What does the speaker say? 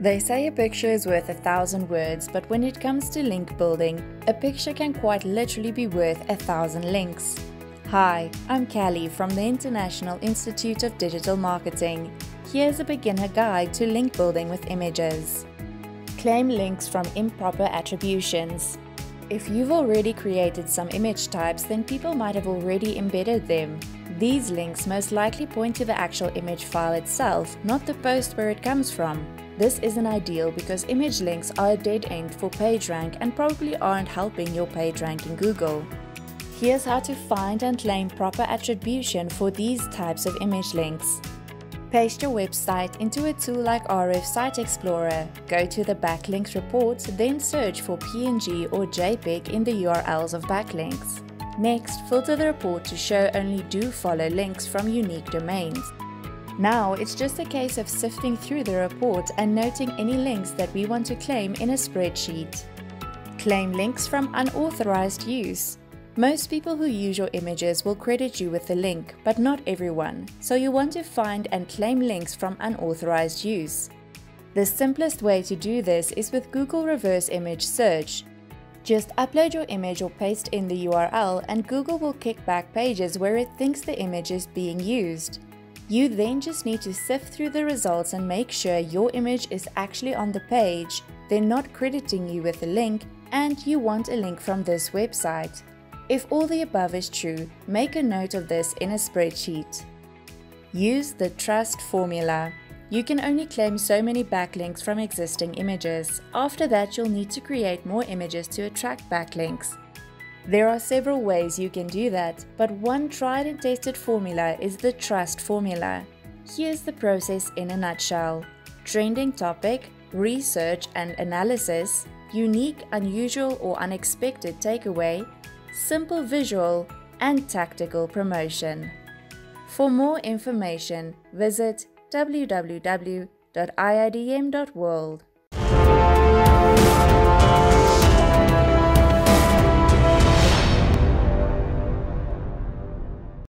They say a picture is worth a thousand words, but when it comes to link building, a picture can quite literally be worth a thousand links. Hi, I'm Cally from the International Institute of Digital Marketing. Here's a beginner guide to link building with images. Claim links from improper attributions. If you've already created some image types, then people might have already embedded them. These links most likely point to the actual image file itself, not the post where it comes from. This isn't ideal because image links are a dead end for PageRank and probably aren't helping your page rank in Google. Here's how to find and claim proper attribution for these types of image links. Paste your website into a tool like Ahrefs Site Explorer. Go to the backlinks report, then search for PNG or JPEG in the URLs of backlinks. Next, filter the report to show only do follow links from unique domains. Now it's just a case of sifting through the report and noting any links that we want to claim in a spreadsheet. Claim links from unauthorized use. Most people who use your images will credit you with the link, but not everyone, so you want to find and claim links from unauthorized use. The simplest way to do this is with Google Reverse Image Search. Just upload your image or paste in the URL and Google will kick back pages where it thinks the image is being used. You then just need to sift through the results and make sure your image is actually on the page, they're not crediting you with a link, and you want a link from this website. If all the above is true, make a note of this in a spreadsheet. Use the trust formula. You can only claim so many backlinks from existing images. After that, you'll need to create more images to attract backlinks. There are several ways you can do that, but one tried and tested formula is the trust formula. Here's the process in a nutshell. Trending topic, research and analysis, unique, unusual or unexpected takeaway, simple visual, and tactical promotion. For more information, visit www.iidm.world.